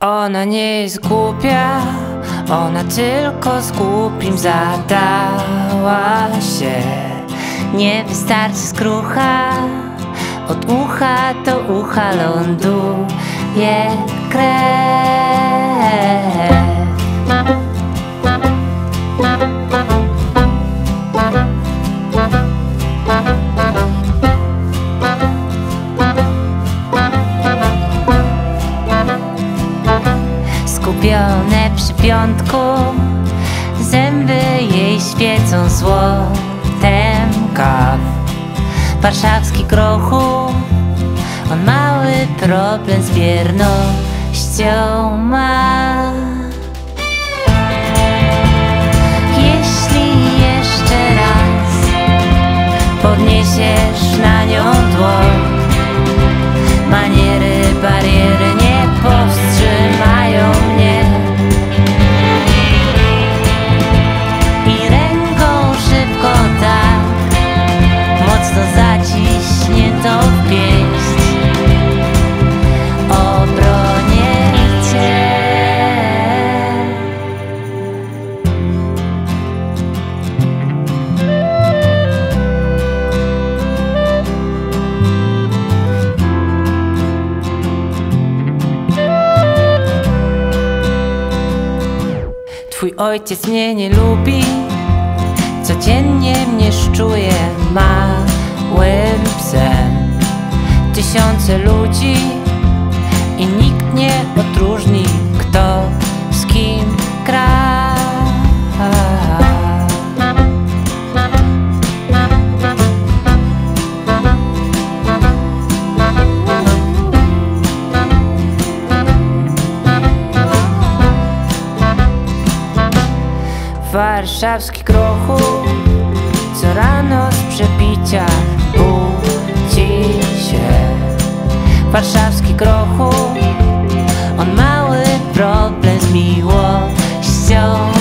Ona nie jest głupia, ona tylko z głupim zadała się. Nie wystarczy skrucha, od ucha do ucha ląduje krew. Piątku. Zęby jej świecą złotem kaw. Warszawski grochu On mały problem z wiernością ma Twój ojciec mnie nie lubi. Codziennie mnie szczuje małym psem. Tysiące ludzi I nikt nie odróżni warszawski krochu Co rano z przepicia budzi się. Warszawski krochu On mały problem z miłością.